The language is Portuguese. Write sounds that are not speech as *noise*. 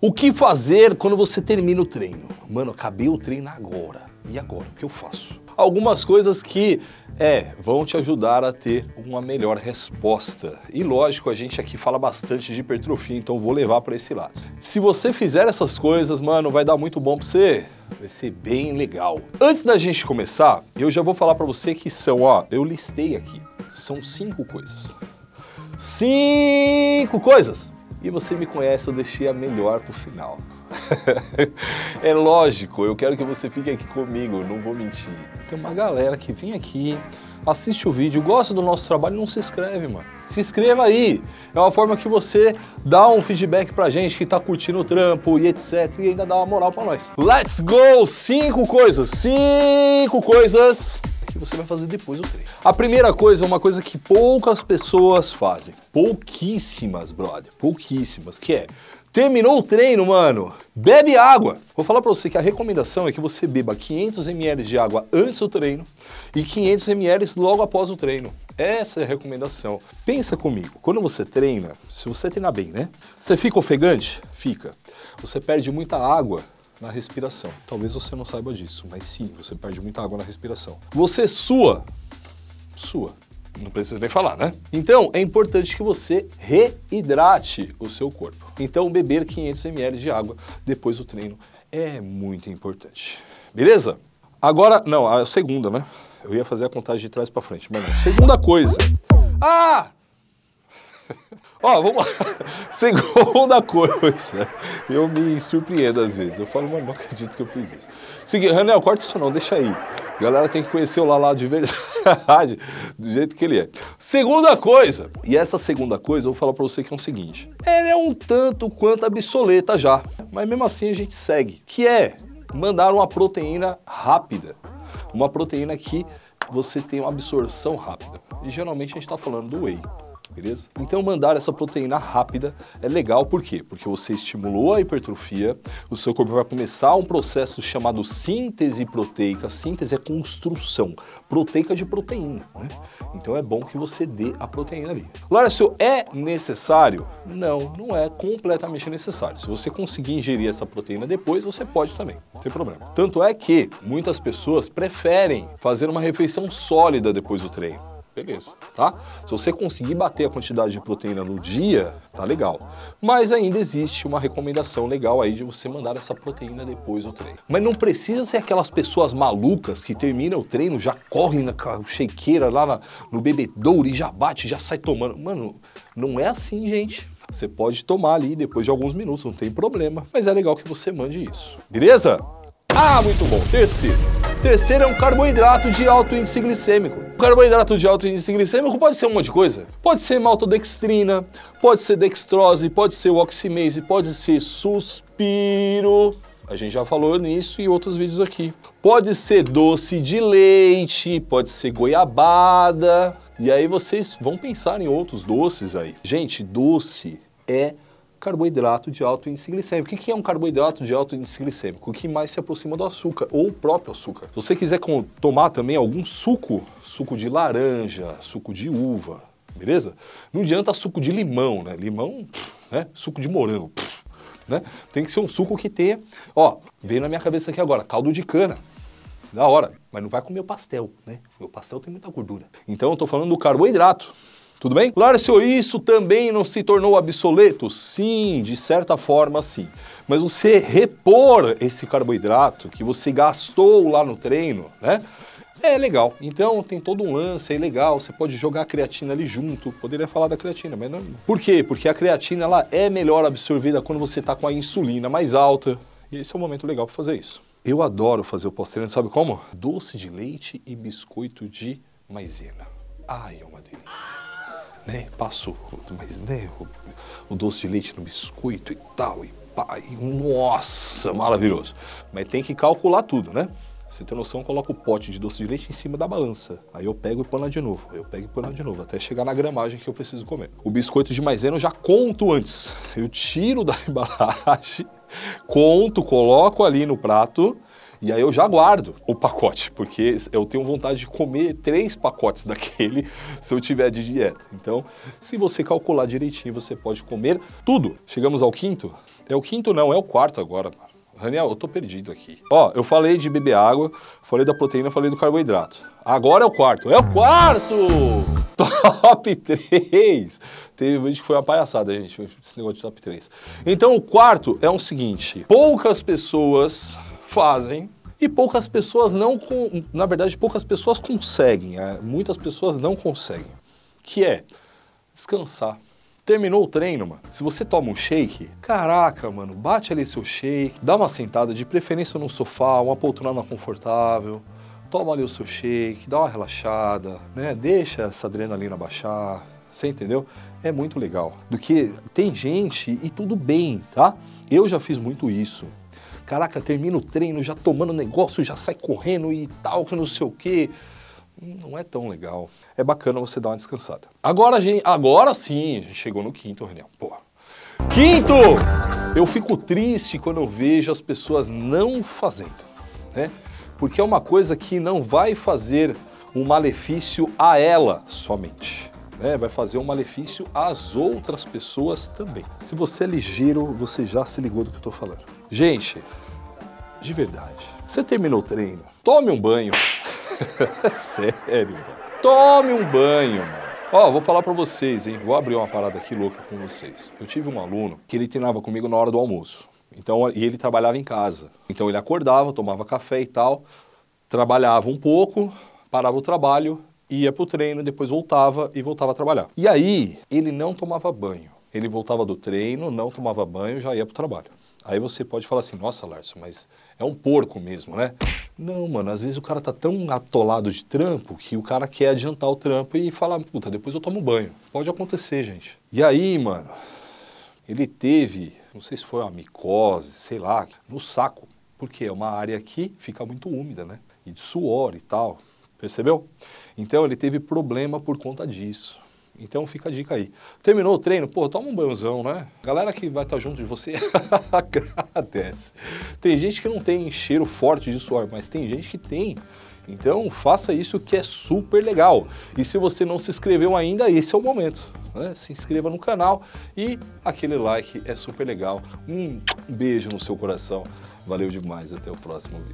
O que fazer quando você termina o treino? Mano, acabei o treino agora. E agora? O que eu faço? Algumas coisas que, é, vão te ajudar a ter uma melhor resposta. E lógico, a gente aqui fala bastante de hipertrofia, então vou levar para esse lado. Se você fizer essas coisas, mano, vai dar muito bom para você. Vai ser bem legal. Antes da gente começar, eu já vou falar para você que são, ó, eu listei aqui. São cinco coisas. Cinco coisas! E você me conhece, eu deixei a melhor pro final. *laughs* é lógico, eu quero que você fique aqui comigo, não vou mentir. Tem uma galera que vem aqui, assiste o vídeo, gosta do nosso trabalho e não se inscreve, mano. Se inscreva aí. É uma forma que você dá um feedback pra gente que tá curtindo o trampo e etc. E ainda dá uma moral pra nós. Let's go! Cinco coisas, cinco coisas que você vai fazer depois do treino. A primeira coisa é uma coisa que poucas pessoas fazem. Pouquíssimas, brother. Pouquíssimas. Que é Terminou o treino, mano, bebe água. Vou falar para você que a recomendação é que você beba 500 ml de água antes do treino e 500 ml logo após o treino. Essa é a recomendação. Pensa comigo, quando você treina, se você treinar bem, né? Você fica ofegante? Fica. Você perde muita água na respiração. Talvez você não saiba disso, mas sim, você perde muita água na respiração. Você sua? Sua. Não precisa nem falar, né? Então, é importante que você reidrate o seu corpo. Então, beber 500 ml de água depois do treino é muito importante. Beleza? Agora, não, a segunda, né? Eu ia fazer a contagem de trás para frente, mas não. Segunda coisa. Ah! Ó, vamos lá. *laughs* Segunda coisa. Eu me surpreendo às vezes. Eu falo, mano, não acredito que eu fiz isso. Seguinte, Ranel, corta isso não, deixa aí. Galera tem que conhecer o Lala de verdade, *laughs* do jeito que ele é. Segunda coisa. E essa segunda coisa, eu vou falar pra você que é o seguinte. Ela é um tanto quanto obsoleta já. Mas mesmo assim a gente segue. Que é mandar uma proteína rápida. Uma proteína que você tem uma absorção rápida. E geralmente a gente está falando do whey beleza? Então mandar essa proteína rápida é legal, por quê? Porque você estimulou a hipertrofia, o seu corpo vai começar um processo chamado síntese proteica. Síntese é construção proteica de proteína, né? Então é bom que você dê a proteína ali. Lárcio, é necessário? Não, não é completamente necessário. Se você conseguir ingerir essa proteína depois, você pode também, não tem problema. Tanto é que muitas pessoas preferem fazer uma refeição sólida depois do treino beleza, tá? Se você conseguir bater a quantidade de proteína no dia, tá legal. Mas ainda existe uma recomendação legal aí de você mandar essa proteína depois do treino. Mas não precisa ser aquelas pessoas malucas que terminam o treino, já correm na shakeira lá na, no bebedouro e já bate, já sai tomando. Mano, não é assim, gente. Você pode tomar ali depois de alguns minutos, não tem problema. Mas é legal que você mande isso. Beleza? Ah, muito bom. Terceiro. Terceiro é um carboidrato de alto índice glicêmico. Carboidrato de alto índice glicêmico pode ser um monte de coisa. Pode ser maltodextrina, pode ser dextrose, pode ser oximase, pode ser suspiro. A gente já falou nisso em outros vídeos aqui. Pode ser doce de leite, pode ser goiabada. E aí vocês vão pensar em outros doces aí. Gente, doce é carboidrato de alto índice glicêmico. O que é um carboidrato de alto índice glicêmico? O que mais se aproxima do açúcar, ou o próprio açúcar. Se você quiser tomar também algum suco, suco de laranja, suco de uva, beleza? Não adianta suco de limão, né? Limão, né? Suco de morango, né? Tem que ser um suco que tenha, ó, veio na minha cabeça aqui agora, caldo de cana. Da hora, mas não vai comer o pastel, né? O pastel tem muita gordura. Então eu tô falando do carboidrato. Tudo bem? Lárcio, isso também não se tornou obsoleto? Sim, de certa forma sim. Mas você repor esse carboidrato que você gastou lá no treino, né? É legal. Então tem todo um lance aí legal. Você pode jogar a creatina ali junto. Poderia falar da creatina, mas não. Por quê? Porque a creatina ela é melhor absorvida quando você está com a insulina mais alta. E esse é o momento legal para fazer isso. Eu adoro fazer o pós-treino, sabe como? Doce de leite e biscoito de maisena. Ai, é uma delícia né? Passo, mas, né, o, o, doce de leite no biscoito e tal, e pá, e, nossa, maravilhoso. Mas tem que calcular tudo, né? Você tem noção, coloca o pote de doce de leite em cima da balança. Aí eu pego e lá de novo. Eu pego e lá de novo, até chegar na gramagem que eu preciso comer. O biscoito de maisena eu já conto antes. Eu tiro da *laughs* embalagem, conto, coloco ali no prato e aí eu já guardo o pacote, porque eu tenho vontade de comer três pacotes *laughs* daquele se eu tiver de dieta. Então, se você calcular direitinho, você pode comer tudo. Chegamos ao quinto. É o quinto não, é o quarto agora, mano. Raniel, eu tô perdido aqui. Ó, eu falei de beber água, falei da proteína, falei do carboidrato. Agora é o quarto. É o quarto! *laughs* Top 3! Teve gente que foi uma palhaçada, gente, esse negócio de top 3. Então, o quarto é o seguinte: poucas pessoas fazem e poucas pessoas não. Na verdade, poucas pessoas conseguem. É, muitas pessoas não conseguem. Que é descansar. Terminou o treino, mano. Se você toma um shake, caraca, mano, bate ali seu shake, dá uma sentada, de preferência no sofá, uma poltrona confortável, toma ali o seu shake, dá uma relaxada, né? Deixa essa adrenalina baixar, você entendeu? É muito legal. Do que tem gente e tudo bem, tá? Eu já fiz muito isso. Caraca, termina o treino já tomando negócio, já sai correndo e tal, que não sei o quê não é tão legal. É bacana você dar uma descansada. Agora, gente, agora sim, a gente chegou no quinto, reunião. Pô. Quinto! Eu fico triste quando eu vejo as pessoas não fazendo, né? Porque é uma coisa que não vai fazer um malefício a ela somente. Né? Vai fazer um malefício às outras pessoas também. Se você é ligeiro, você já se ligou do que eu estou falando. Gente, de verdade, você terminou o treino, tome um banho, *laughs* Sério, mano. Tome um banho, mano. Ó, vou falar para vocês, hein? Vou abrir uma parada aqui louca com vocês. Eu tive um aluno que ele treinava comigo na hora do almoço. Então, e ele trabalhava em casa. Então ele acordava, tomava café e tal, trabalhava um pouco, parava o trabalho, ia pro treino, depois voltava e voltava a trabalhar. E aí, ele não tomava banho. Ele voltava do treino, não tomava banho, já ia pro trabalho. Aí você pode falar assim, nossa, Larson, mas é um porco mesmo, né? Não, mano, às vezes o cara tá tão atolado de trampo que o cara quer adiantar o trampo e falar, puta, depois eu tomo banho. Pode acontecer, gente. E aí, mano, ele teve, não sei se foi uma micose, sei lá, no saco. Porque é uma área que fica muito úmida, né? E de suor e tal. Percebeu? Então ele teve problema por conta disso. Então fica a dica aí. Terminou o treino? Pô, toma um banhozão, né? Galera que vai estar junto de você *laughs* agradece. Tem gente que não tem cheiro forte de suor, mas tem gente que tem. Então faça isso que é super legal. E se você não se inscreveu ainda, esse é o momento. Né? Se inscreva no canal e aquele like é super legal. Um beijo no seu coração. Valeu demais, até o próximo vídeo.